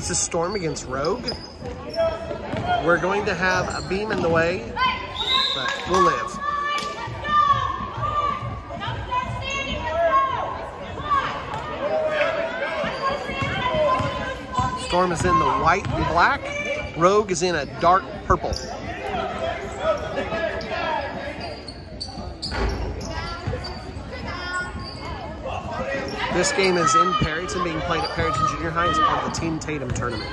This is Storm against Rogue. We're going to have a beam in the way, but we'll live. Storm is in the white and black. Rogue is in a dark purple. This game is in Perryton, being played at Perryton Junior High as part of the Team Tatum tournament.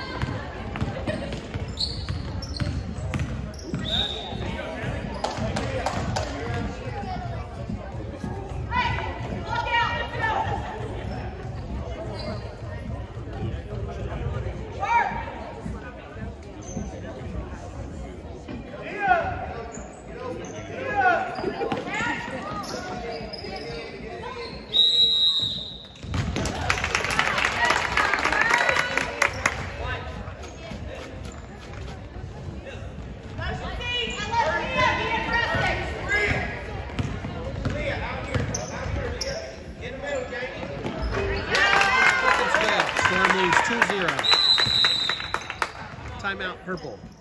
Purple.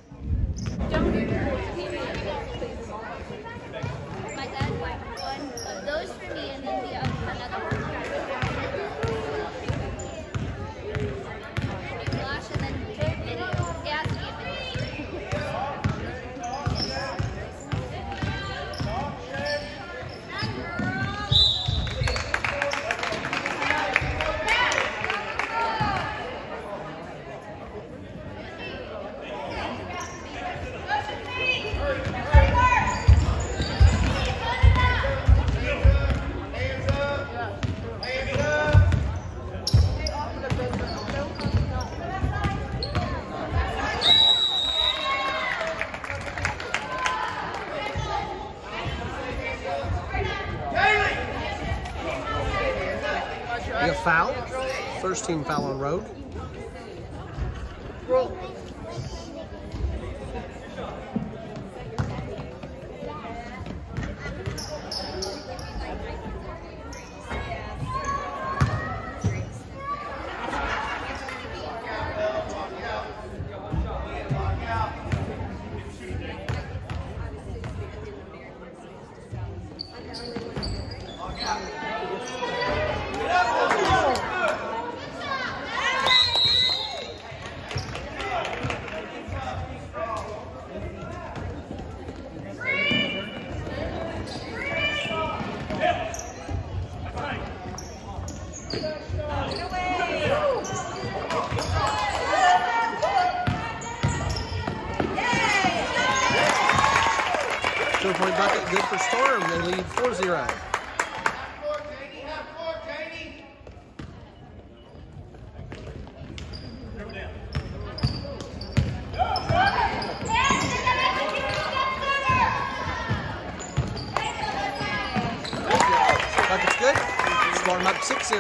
First team foul on Bucket's good. Storm up 6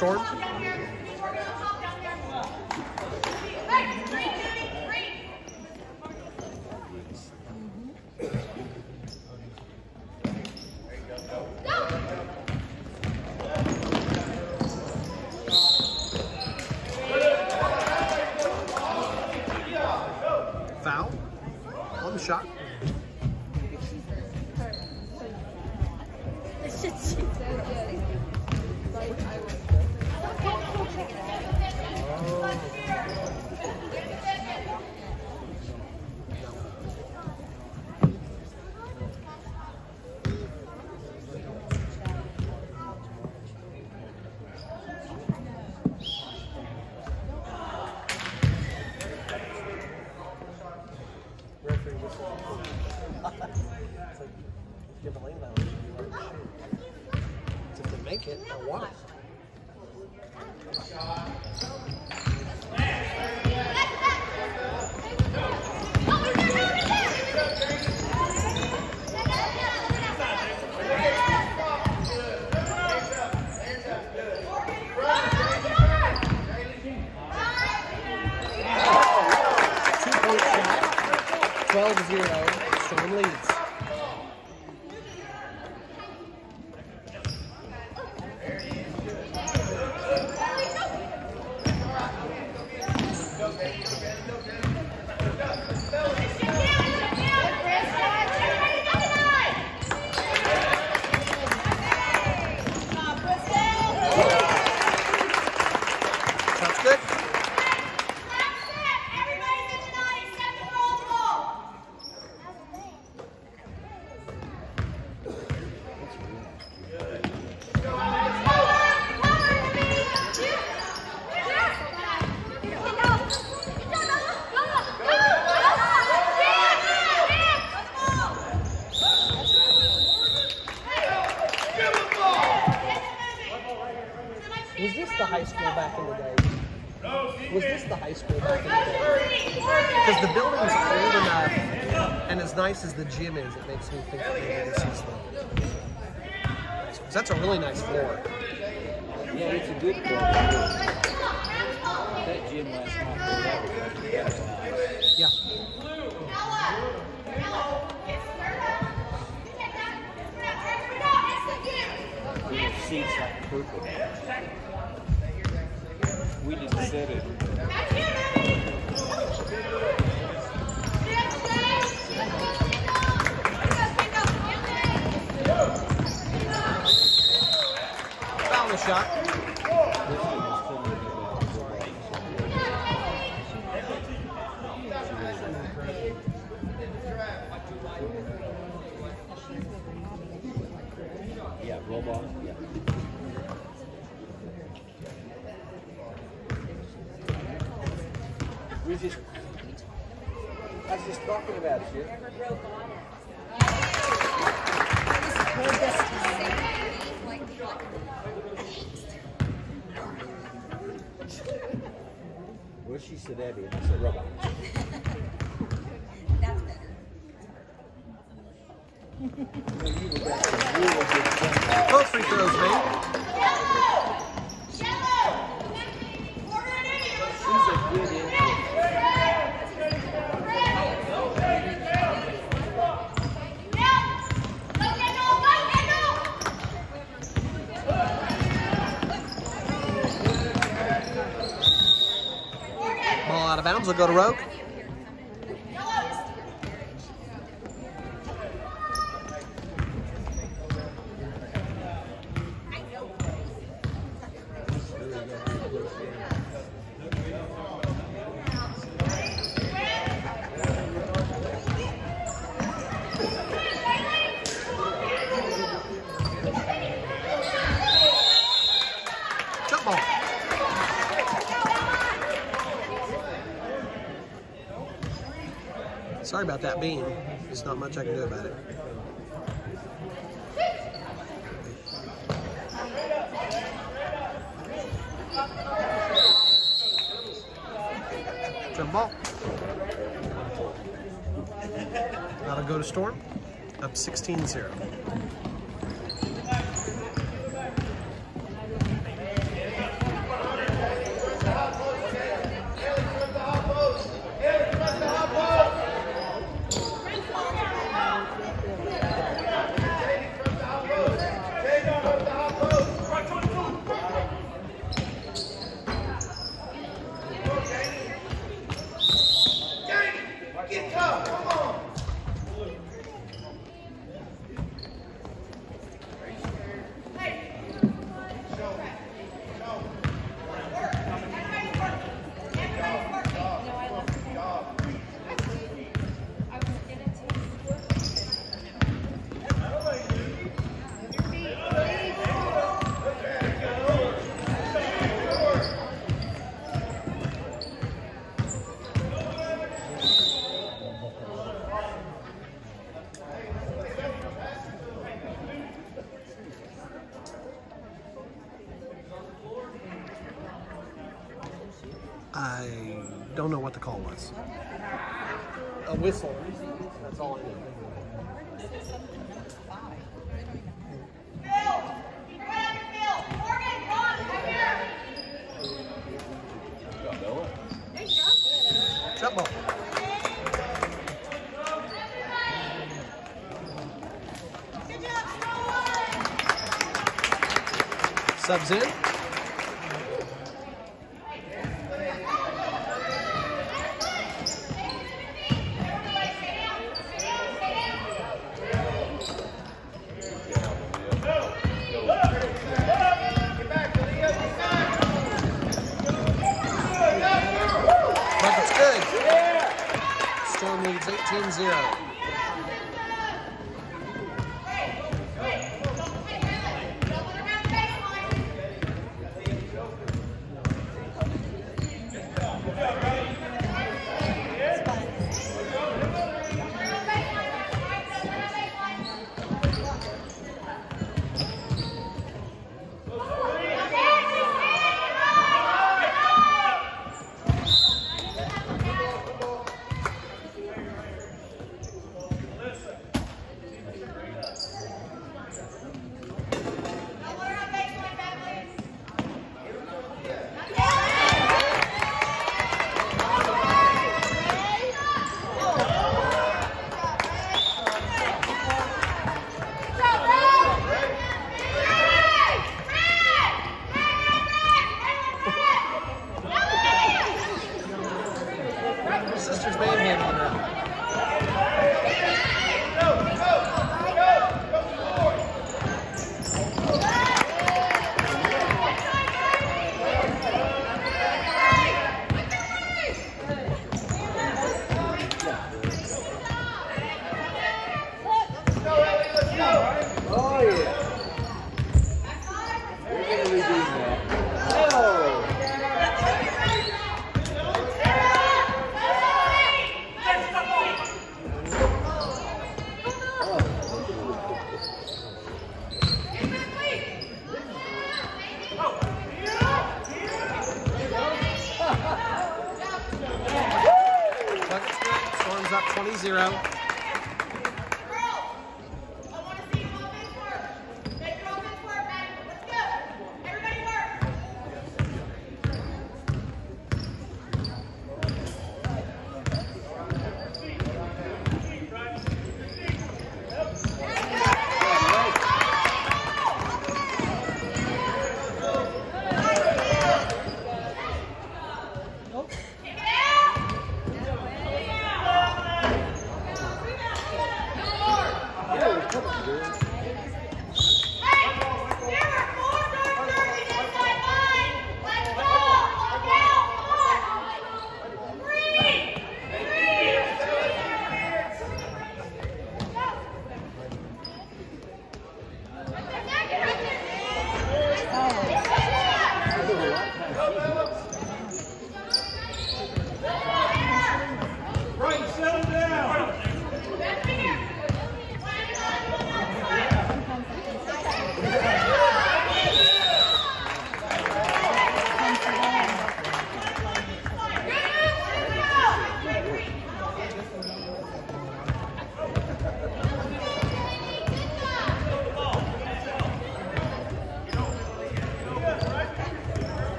Storm. Because the building's old enough, and as nice as the gym is, it makes me think that maybe this is the. 'cause that's a really nice floor. Yeah, it's a good club. That gym last night was out. That was nice. Yeah. Seats like purple. We just said it. Foul the shot. This one was totally different. Yeah, roll ball. Yeah. We just I was just talking about you. Well, she said Abby, and I said Robot. That's better. Both free throws made. She's a good influence. Ball out of bounds. That beam. There's not much I can do about it. Jump ball. That'll go to Storm. Up 16 what the call was. A whistle. That's all I know. Jump ball. Subs in.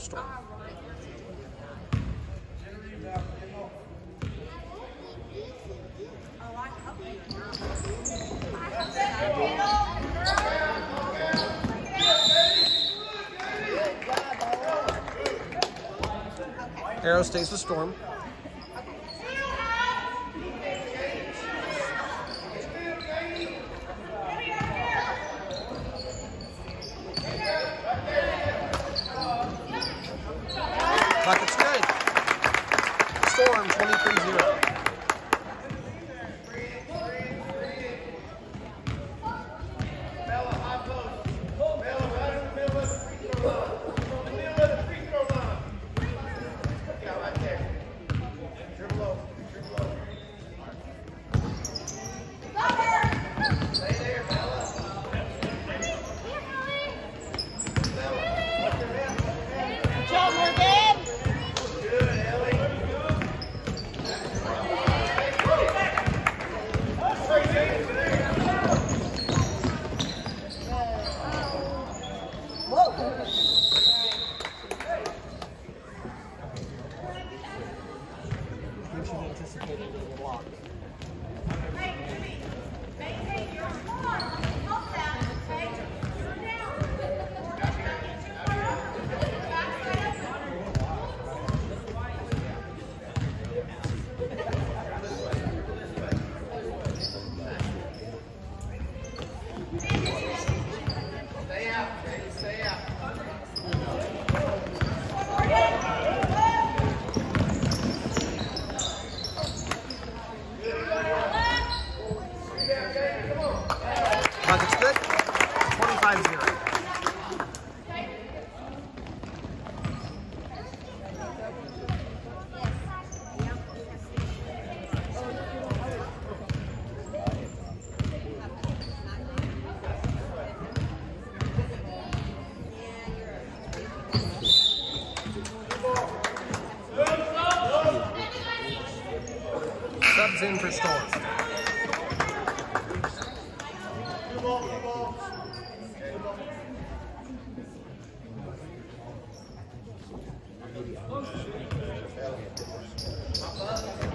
storm. Arrow stays with Storm. Thank you.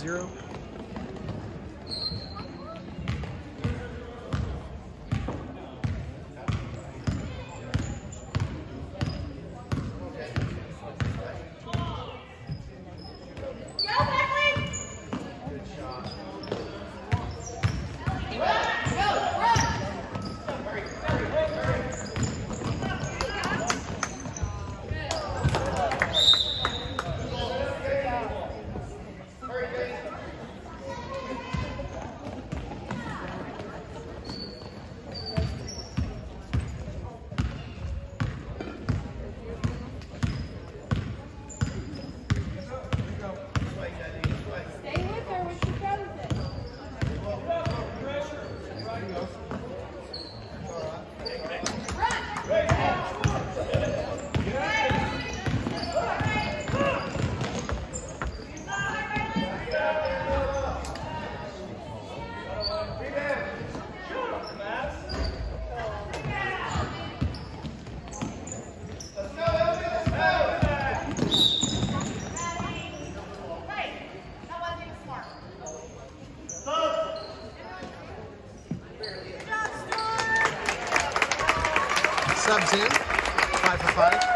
27 0. Stay with her when she throws it. Subs in. Five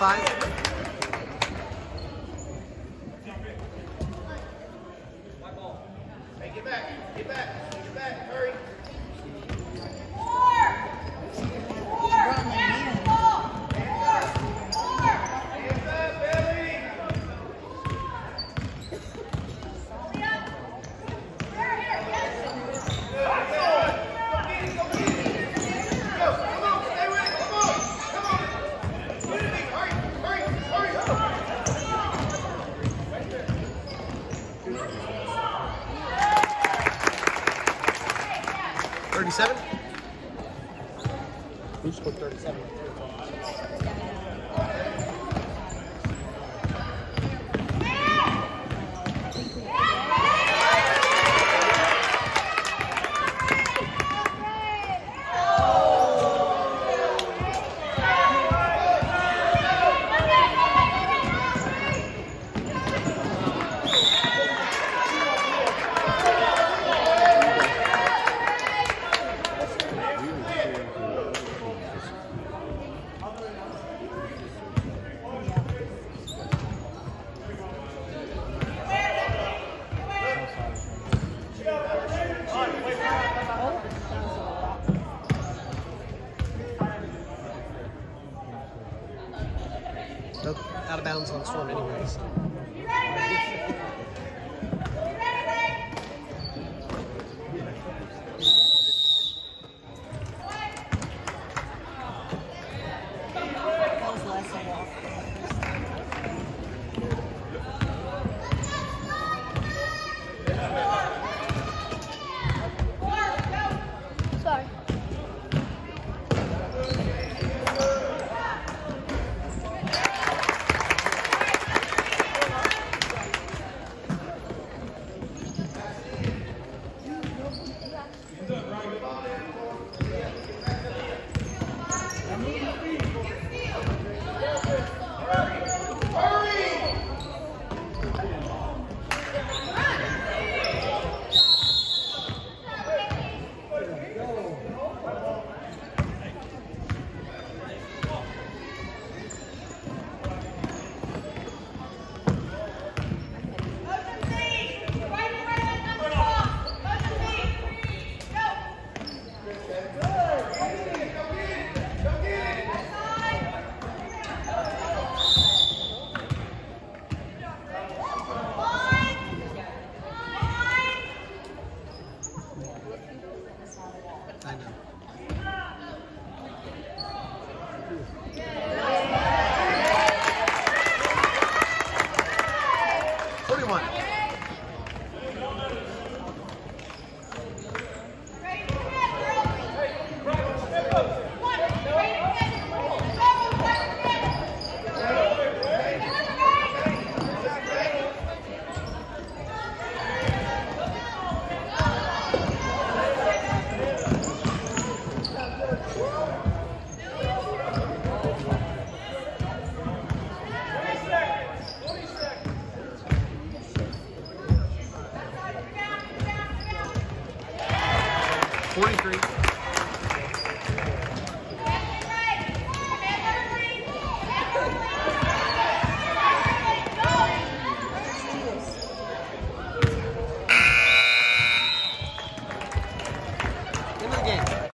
five